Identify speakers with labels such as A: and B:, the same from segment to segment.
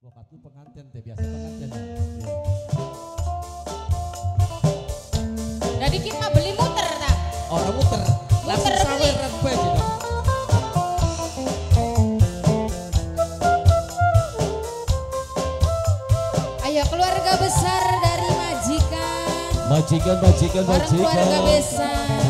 A: Bokatu pengantin teh biasa pengantin. Ya.
B: Jadi kita beli muter tak?
A: Oh muter.
B: Muter beli. Keluarga besar dari majikan.
A: Majikan, majikan, majikan.
B: Keluarga besar.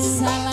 B: salam.